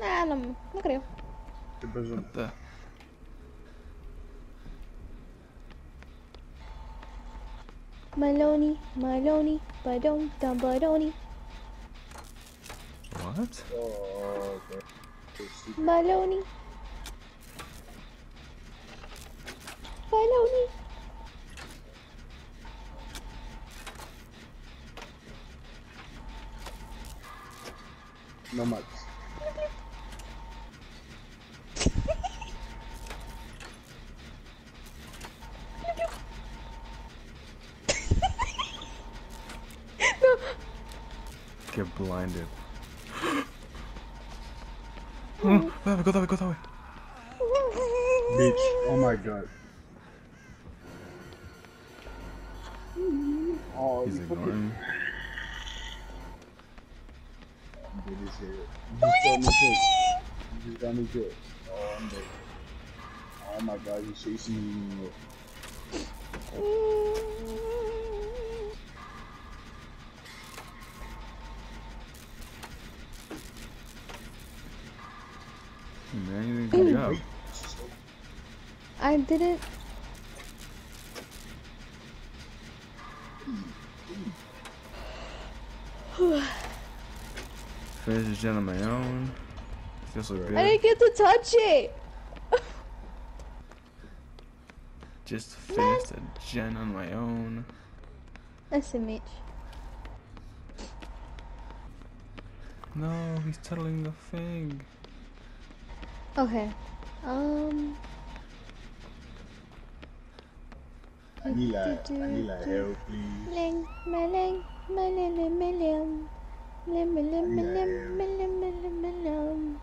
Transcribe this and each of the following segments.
Nah, no, no creo. ¿Qué pasó? The? Maloney, Maloney, Badon, Dum Badoni, What? Oh, okay. Maloney. Maloney. No. Oh, that way, go that way, go that way. Bitch. Oh my god. Oh, He's you fucking ignoring. did this here. You just got me killed. You just got me killed. Oh, I'm dead. Oh my god, he's chasing me. Man, you did a good job. Wait. I didn't. Finish this gen on my own. Feels so I didn't get to touch it. Just finished a gen on my own. That's a Mitch. No, he's tuttling the thing. Okay. Um. I need like, I need like help, please. Ling, meling, meling, meling. Lim, lim, lim, lim, lim, lim, lim, lim.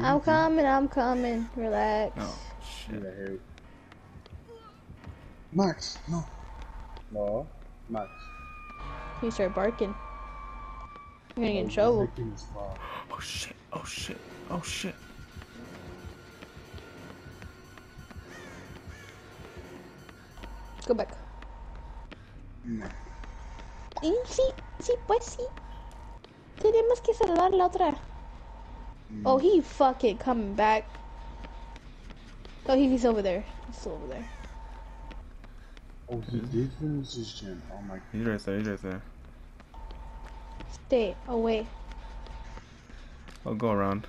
I'm coming, I'm coming. Relax. Oh, shit. need like help. Max, no. No, Max. You start barking. You're gonna get in Oh, trouble. licking his paw. Oh shit, oh shit, oh shit. Go back. No. Y sí, sí, pues sí. Tenemos que salvar la otra. Mm. Oh, he fucking coming back. Oh, he- he's over there. He's still over there. Oh, he did finish his gen. Oh my god. He's right there, he's right there. Stay away. I'll go around.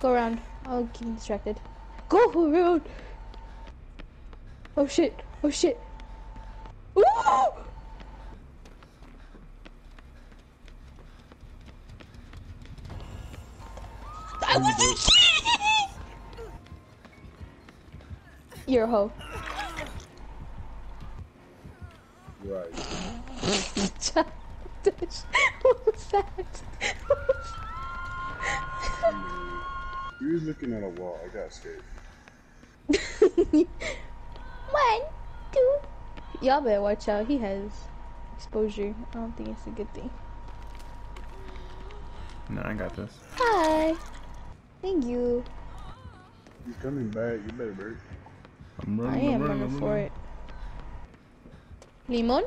Go around. I'll keep him distracted. Go around. Oh shit. Oh shit. Ooh! I wasn't kidding! You're a hoe. Right. What was that? You was looking at a wall. I got scared. One. Y'all better watch out. He has exposure. I don't think it's a good thing. No, I got this. Hi. Thank you. He's coming back. You better break. I'm I running, am I'm running I'm for it. Limon?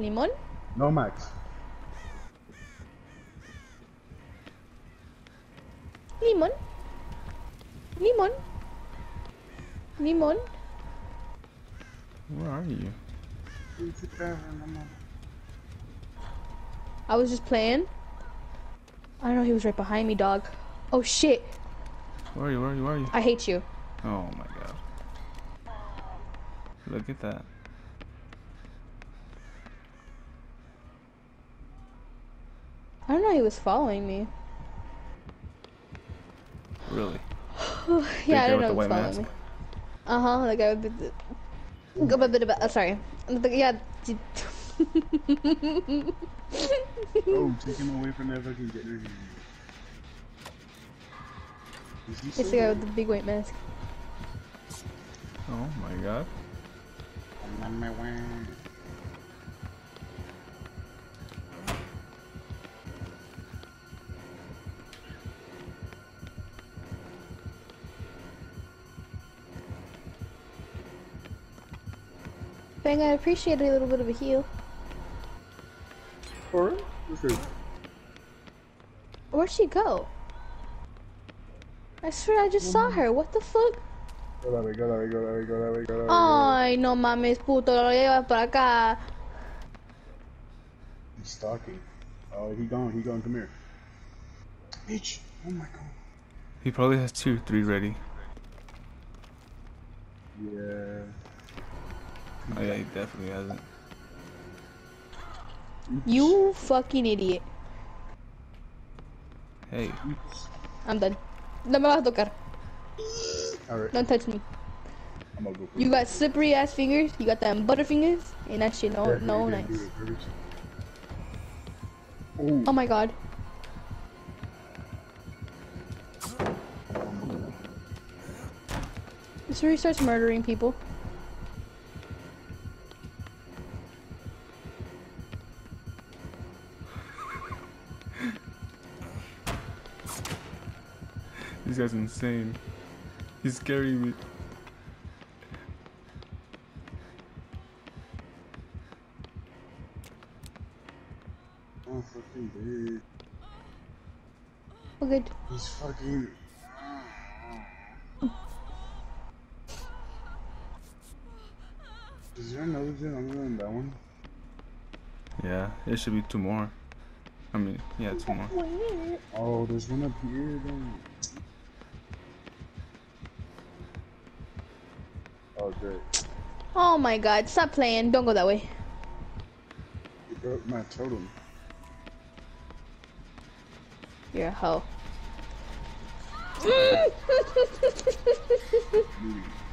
Limon? No, Max. Limon? Limon? Limon? Where are you? I was just playing. I don't know, he was right behind me, dog. Oh shit. Where are you? Where are you? Where are you? I hate you. Oh my god. Look at that. I don't know, he was following me. Really? yeah, I don't know he was following mask? me. Uh huh, the guy with the. Go bit bit about. Uh, sorry. The, yeah. Oh, take him away from that fucking getter. Is he It's the guy with the big white mask. Oh my god. I'm on my way. Bang, I appreciate a little bit of a heal. Or, okay. Where'd she go? I swear I just saw her. What the fuck? Go that way, go that way, go that way, go that way, go that way. Ay, no mames, puto, lo llevas para acá. He's stalking. Oh, he gone, he gone, come here. Bitch, oh my god. He probably has two, three ready. Yeah. Oh yeah, he definitely hasn't. You fucking idiot. Hey, I'm done. No me vas a tocar. Alright, Don't touch me. I'm go You got slippery ass fingers. You got them butter fingers. And that shit, no, Yeah, no yeah, nice. do it, do it. Ooh. Oh my god. This where he starts murdering people. Guy's insane. He's scaring me. Oh, fucking dude. Oh good. He's fucking. Is there another gen other than that one? Yeah, it should be two more. I mean, yeah, two more. Oh, there's one up here then. Oh, great. Oh my god, stop playing. Don't go that way. You broke my totem. You're a hoe. Dude,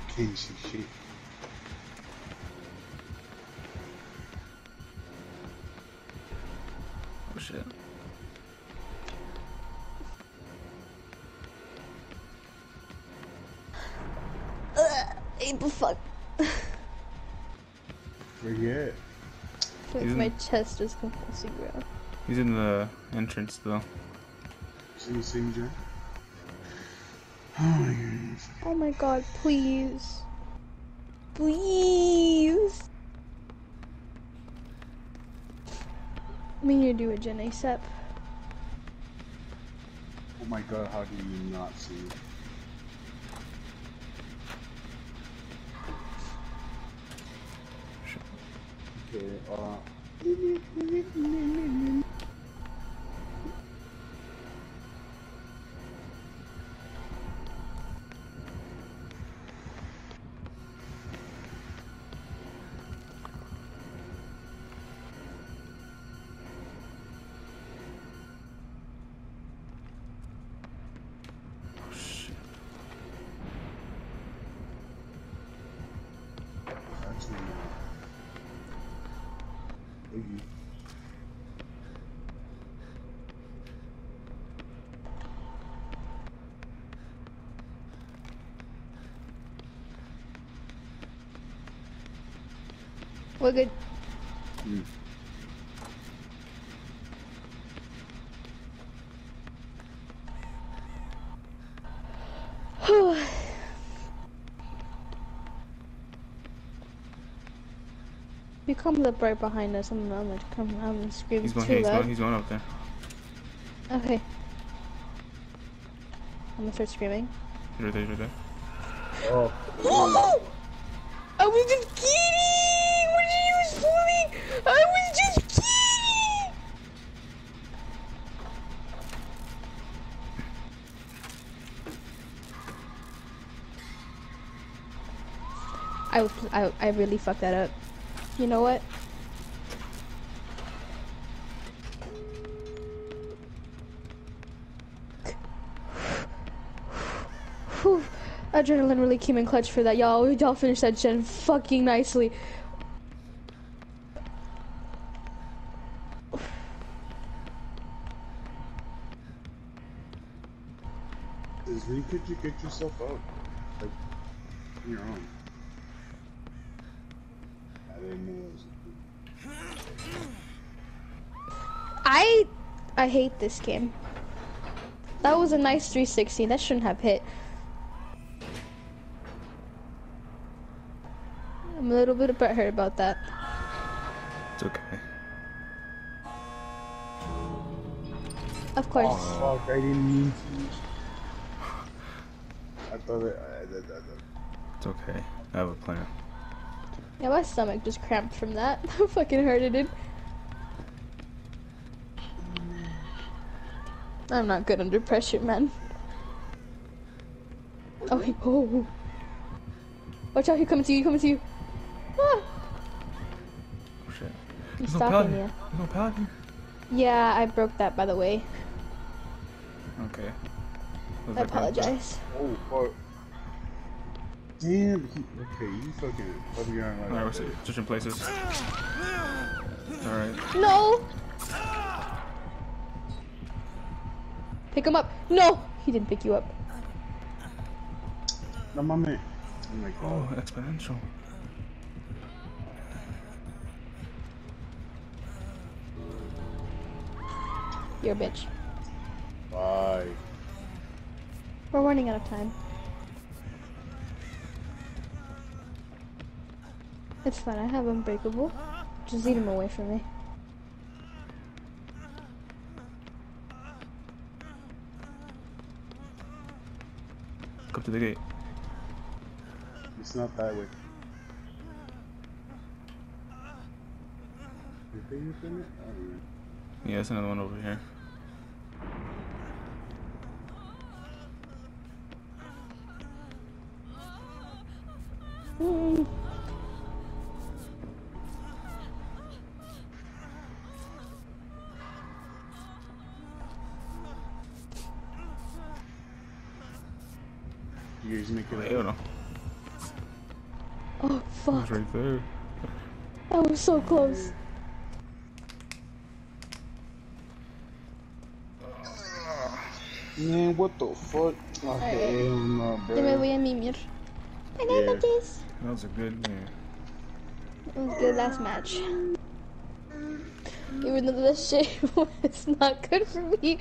can't see shit. Oh shit. April fuck. Where you at? Like Isn't- my chest is completely ground. He's in the entrance though. See the same gen? Oh my goodness. Oh my god, please. Please. We need to do a Gen ASAP. Oh my god, how do you not see it? Okay, We're good. Mm. You come up right behind us. I'm, I'm gonna come. I'm gonna scream He's going too here, he's loud. going, he's going up there. Okay. I'm gonna start screaming. He's right there, he's right there. Oh, I was just kidding! What are you fooling? I was just kidding! I, I, I really fucked that up. You know what? Whew. Adrenaline really came in clutch for that, y'all. Y'all finished that gen fucking nicely. is when could you get yourself out? Like, on your own. I didn't know it was I I hate this game. That was a nice 360. That shouldn't have hit. I'm a little bit butthurt about that. It's okay. Of course. Oh, fuck, I didn't mean to. I thought it. I, I, I, It's okay. I have a plan. Yeah, my stomach just cramped from that. That fucking hurted it. I'm not good under pressure, man. Oh, he, oh. Watch out, he coming to you, he coming to you. Ah, Oh shit. he's There's no stalking paladin. you. There's no paladin. Yeah, I broke that, by the way. Okay. Was I that kind of- apologize. oh fuck. Damn. He, okay, you fucking fucking around like Alright, we're that. switching places. Alright. No! Pick him up. No! He didn't pick you up. No, my man. Oh my Oh, exponential. You're a bitch. Bye. We're running out of time. It's fine, I have Unbreakable. Just eat him away from me. Come to the gate. It's not that way. You it's in it? I don't know. Yeah, there's another one over here. You guys make it Hell no. Oh, It's fuck. right there. That was so close. Man, what the fuck? Okay, hell no, bro. Yo me voy a mimir. Bye, Yeah. bitches. That was a good game. It was good last match. Even though this shit was not good for me.